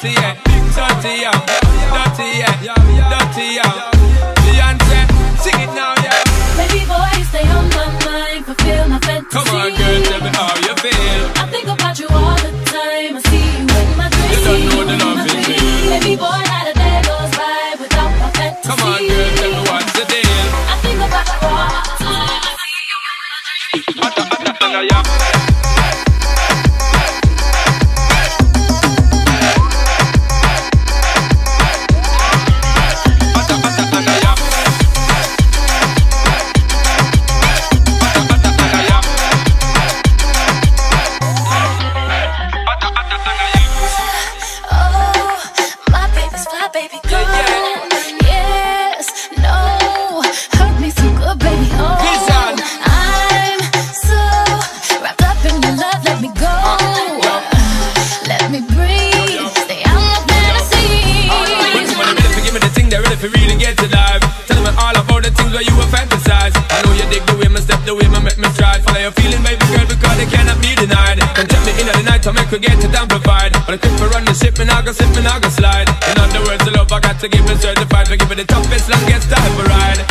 dirty, yeah, dirty, yeah, dirty, yeah. Beyonce, sing it now, yeah. Baby boy, you stay on my mind, fulfill my fantasy. Come on, girl, tell me how you feel. I think about you all the time. I see you in my dreams. You don't know the love is real. Baby boy, not a day goes by without my fantasy. Come on, girl, tell me what's the deal. I think about you all the time. I see you in my dreams. Ready for give me the thing that really get to life. Tell me all about the things where you were fantasize. I know you dig the way step, the way make me stride. Follow your feeling, baby girl, because they cannot be denied. Don't tell me in the night to make we get it amplified. But I keep me run the ship, me now go slip, me now go slide. In other words, the love I got to give it certified. For give it the toughest, longest time for ride,